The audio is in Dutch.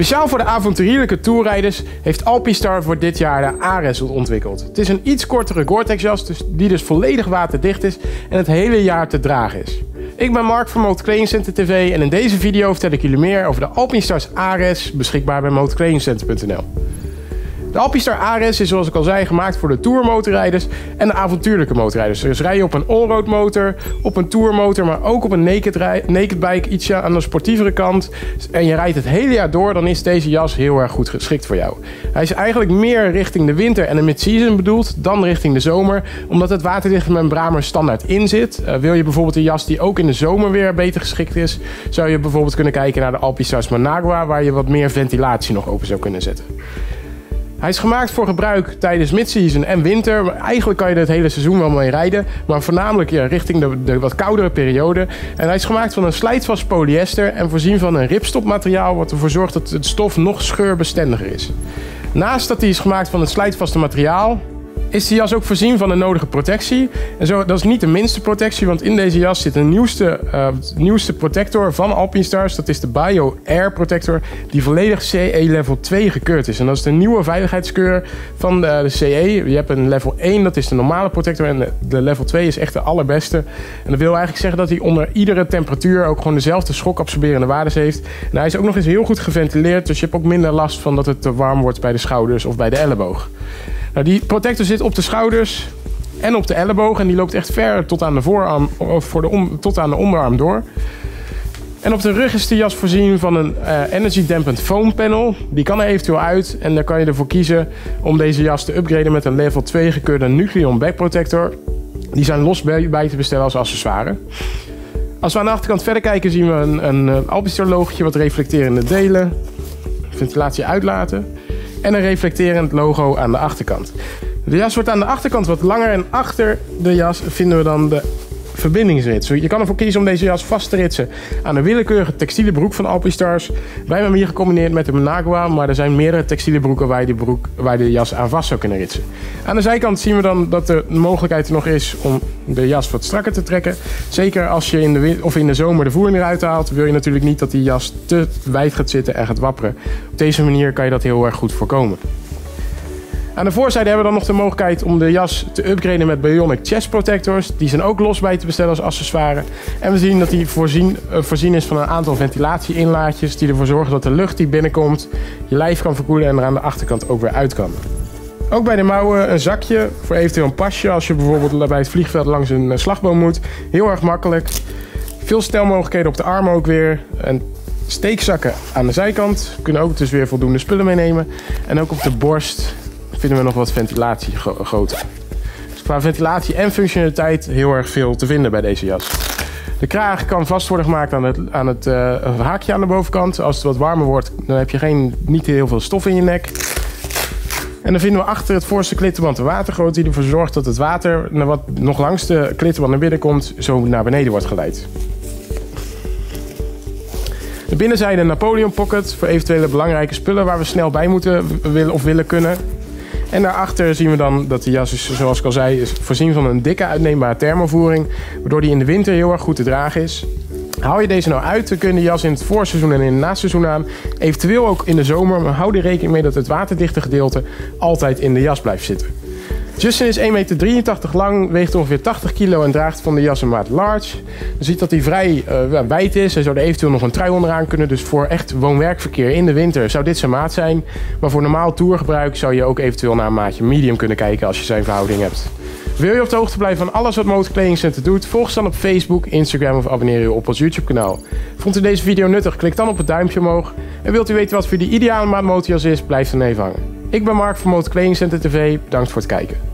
Speciaal voor de avonturierlijke toerrijders heeft Alpistar voor dit jaar de Ares ontwikkeld. Het is een iets kortere Gore-Tex jas dus- die dus volledig waterdicht is en het hele jaar te dragen is. Ik ben Mark van Motorkledingcenter TV en in deze video vertel ik jullie meer over de Alpinstars Ares, beschikbaar bij motorkledingcenter.nl. De Alpistar Ares is zoals ik al zei gemaakt voor de tourmotorrijders en de avontuurlijke motorrijders. Dus rij je op een allroad motor, op een tourmotor, maar ook op een naked, naked bike, ietsje aan de sportievere kant. En je rijdt het hele jaar door, dan is deze jas heel erg goed geschikt voor jou. Hij is eigenlijk meer richting de winter en de mid-season bedoeld dan richting de zomer. Omdat het waterdichte membraan er standaard in zit. Uh, wil je bijvoorbeeld een jas die ook in de zomer weer beter geschikt is, zou je bijvoorbeeld kunnen kijken naar de Alpistars Managua, waar je wat meer ventilatie nog open zou kunnen zetten. Hij is gemaakt voor gebruik tijdens midseason en winter. Eigenlijk kan je er het hele seizoen wel mee rijden. Maar voornamelijk ja, richting de, de, wat koudere periode. En hij is gemaakt van een slijtvast polyester en voorzien van een ripstopmateriaal... wat ervoor zorgt dat het stof nog scheurbestendiger is. Naast dat hij is gemaakt van een slijtvaste materiaal is de jas ook voorzien van de nodige protectie. En zo, dat is niet de minste protectie, want in deze jas zit een nieuwste, uh, nieuwste protector van Alpinestars. Dat is de Bio Air Protector, die volledig CE level 2 gekeurd is. En dat is de nieuwe veiligheidskeur van de, de CE. Je hebt een level 1, dat is de normale protector, en de, de, level 2 is echt de allerbeste. En dat wil eigenlijk zeggen dat hij onder iedere temperatuur ook gewoon dezelfde schokabsorberende waardes heeft. En hij is ook nog eens heel goed geventileerd, dus je hebt ook minder last van dat het te warm wordt bij de schouders of bij de elleboog. Nou, die protector zit op de schouders en op de elleboog. En die loopt echt ver tot aan de voorarm, of voor de tot aan de onderarm door. En op de rug is de jas voorzien van een uh, energy dampend foam panel. Die kan er eventueel uit en daar kan je ervoor kiezen om deze jas te upgraden met een level 2 gekeurde Nucleon back protector. Die zijn los bij te bestellen als accessoire. Als we aan de achterkant verder kijken zien we een, een eh, Alpistar logotje wat reflecterende delen, ventilatie uitlaten en een reflecterend logo aan de achterkant. De jas wordt aan de achterkant wat langer en achter de jas vinden we dan de verbindingsrits. Je kan ervoor kiezen om deze jas vast te ritsen aan een willekeurige textiele broek van Alpistars. Wij hebben hem hier gecombineerd met de Managua, maar er zijn meerdere textiele broeken waar je, de broek, waar je de jas aan vast zou kunnen ritsen. Aan de zijkant zien we dan dat de mogelijkheid nog is om de jas wat strakker te trekken. Zeker als je in de, of in de zomer de voering eruit haalt, wil je natuurlijk niet dat die jas te wijd gaat zitten en gaat wapperen. Op deze manier kan je dat heel erg goed voorkomen. Aan de voorzijde hebben we dan nog de mogelijkheid om de jas te upgraden met Bionic Chest Protectors. Die zijn ook los bij te bestellen als accessoire. En we zien dat die voorzien, uh, voorzien is van een aantal ventilatie-inlaatjes die ervoor zorgen dat de lucht die binnenkomt je lijf kan verkoelen en er aan de achterkant ook weer uit kan. Ook bij de mouwen een zakje voor eventueel een pasje als je bijvoorbeeld bij het vliegveld langs een eh, slagboom moet. Heel erg makkelijk. Veel stelmogelijkheden op de armen ook weer. En steekzakken aan de zijkant. Kunnen ook dus weer voldoende spullen meenemen. En ook op de borst vinden we nog wat ventilatie groter. Dus qua ventilatie en functionaliteit heel erg veel te vinden bij deze jas. De kraag kan vast worden gemaakt aan het, aan het uh, haakje aan de bovenkant. Als het wat warmer wordt, dan heb je geen, niet heel veel stof in je nek. En dan vinden we achter het voorste klittenband de watergoot die ervoor zorgt dat het water wat nog langs de klittenband naar binnen komt, zo naar beneden wordt geleid. De binnenzijde Napoleon Pocket voor eventuele belangrijke spullen waar we snel bij moeten willen of willen kunnen. En daarachter zien we dan dat de jas, is, zoals ik al zei, is voorzien van een dikke uitneembare thermovoering. Waardoor die in de winter heel erg goed te dragen is. Haal je deze nou uit, dan kun je de jas in het voorseizoen en in het naseizoen aan. Eventueel ook in de zomer, maar hou er rekening mee dat het waterdichte gedeelte altijd in de jas blijft zitten. Justin is 1,83 meter lang, weegt ongeveer 80 kilo en draagt van de jas een maat large. Je ziet dat hij vrij uh, wijd is. Hij zou er eventueel nog een trui onderaan kunnen. Dus voor echt woon-werkverkeer in de winter zou dit zijn maat zijn. Maar voor normaal tourgebruik zou je ook eventueel naar een maatje medium kunnen kijken als je zijn verhouding hebt. Wil je op de hoogte blijven van alles wat Motorkleding Center doet? Volg ons dan op Facebook, Instagram of abonneer je op ons YouTube kanaal. Vond u deze video nuttig? Klik dan op het duimpje omhoog. En wilt u weten wat voor die ideale maat motorjas is? Blijf dan even hangen. Ik ben Mark van Motorkleding Center TV. Bedankt voor het kijken.